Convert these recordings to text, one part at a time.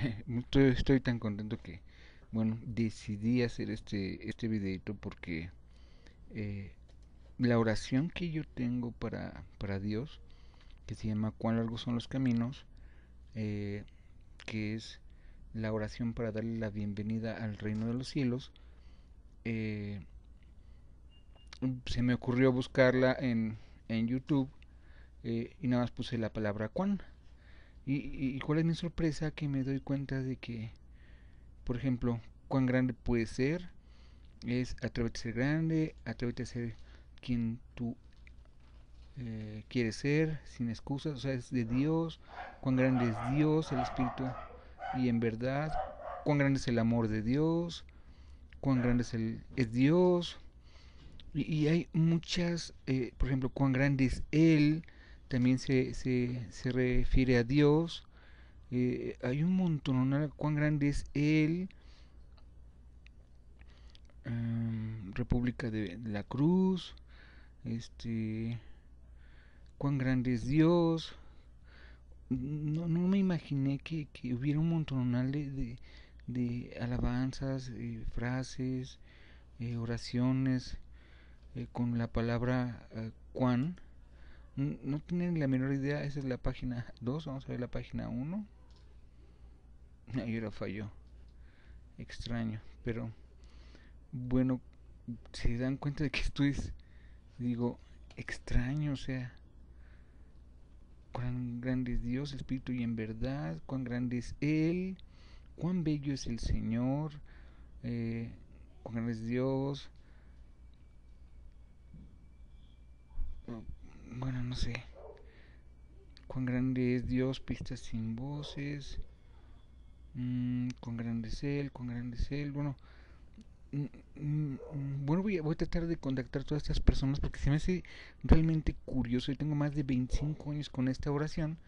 estoy, tan contento que, bueno, decidí hacer este, este videito porque eh, la oración que yo tengo para, para Dios, que se llama cuán largos son los caminos, eh, que es la oración para darle la bienvenida al reino de los cielos, eh, se me ocurrió buscarla en, en YouTube y nada más puse la palabra cuán. Y, y, cuál es mi sorpresa que me doy cuenta de que, por ejemplo, cuán grande puede ser, es atrévete a ser grande, atrévete a ser quien tú eh, quieres ser, sin excusas, o sea, es de Dios, cuán grande es Dios, el Espíritu, y en verdad, cuán grande es el amor de Dios, cuán grande es, el, es Dios, y, hay muchas, eh, por ejemplo, cuán grande es Él, también se, se, se refiere a Dios. Eh, hay un montón, ¿no? cuán grande es Él. Um, República de, la Cruz. Este. Cuán grande es Dios. No, no me imaginé que, que hubiera un montón de, de, de alabanzas, eh, frases, eh, oraciones con la palabra cuán no tienen la menor idea, esa es la página 2, vamos a ver la página 1. Ahí era falló. Extraño, pero bueno, se dan cuenta de que esto es, digo, extraño, o sea, cuán grande es Dios, Espíritu y en verdad, cuán grande es Él, cuán bello es el Señor, eh, cuán grande es Dios, bueno, no sé. Cuán grande es Dios, pistas sin voces. Mm, cuán grande es Él, cuán grande es Él. Bueno, mm, mm, bueno voy a, voy a tratar de contactar a todas estas personas porque se me hace realmente curioso. Yo tengo más de 25 años con esta oración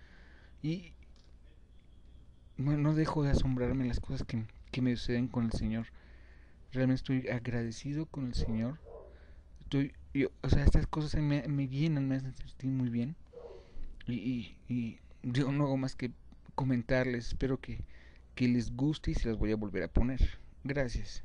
y bueno, no dejo de asombrarme las cosas que, que me suceden con el Señor. Realmente estoy agradecido con el Señor. Estoy o sea, estas cosas me, me llenan, me hacen sentir muy bien. Y, y, yo no hago más que comentarles, espero que, que les guste y se las voy a volver a poner. Gracias.